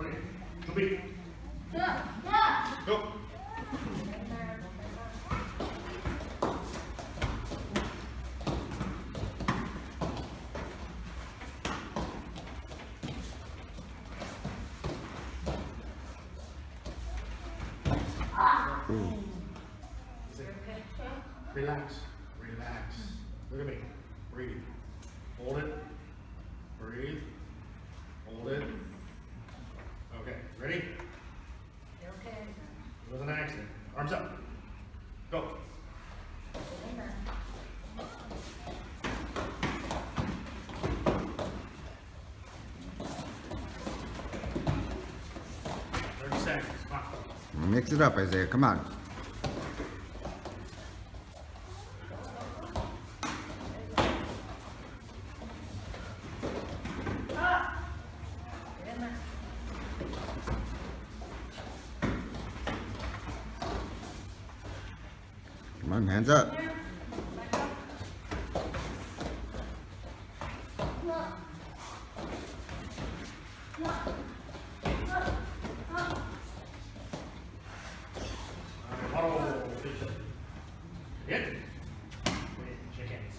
비. Go. Relax. Relax. Look at me. Breathe. Hold it. Breathe. Hold it. Okay. Ready? Arms up. Go. Thirty seconds. Mix it up, Isaiah. Come on. Come on, hands up. Alright, huddle. Hit. Wait, shake hands.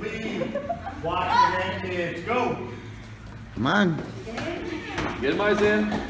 Lead. Watch the grandkids. Go. Come on. Get him, Isaiah.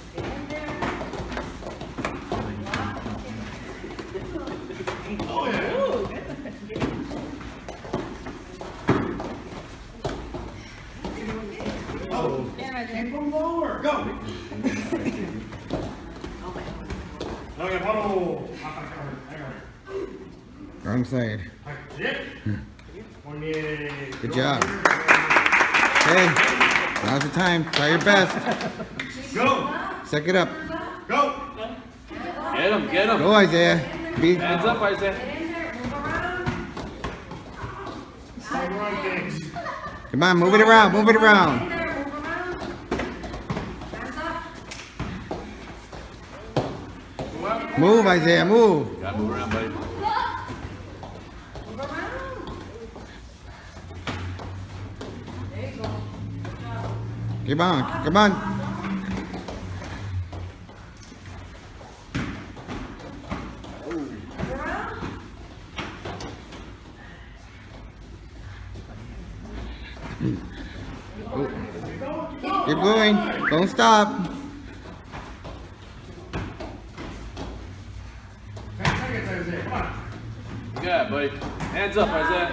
Go. Okay, huddle. Wrong side. Yeah. Good job. Hey, now's the time. Try your best. Go. Suck it up. Go. Get him, get him. Go, Isaiah. Be, Hands up, Isaiah. Home run kicks. come on, move it around, move it around. Move, Isaiah, move. Gotta move around, buddy. Come on, come on. Keep going. Don't stop. 10 seconds, Isaiah. Come on. Yeah, buddy. Hands up, Isaiah.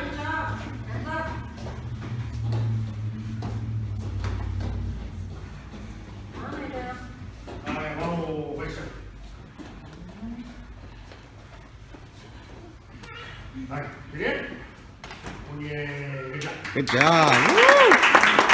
Alright, huddle. Wait, sir. Alright, you did? One yeah. Good job. Good job. Woo!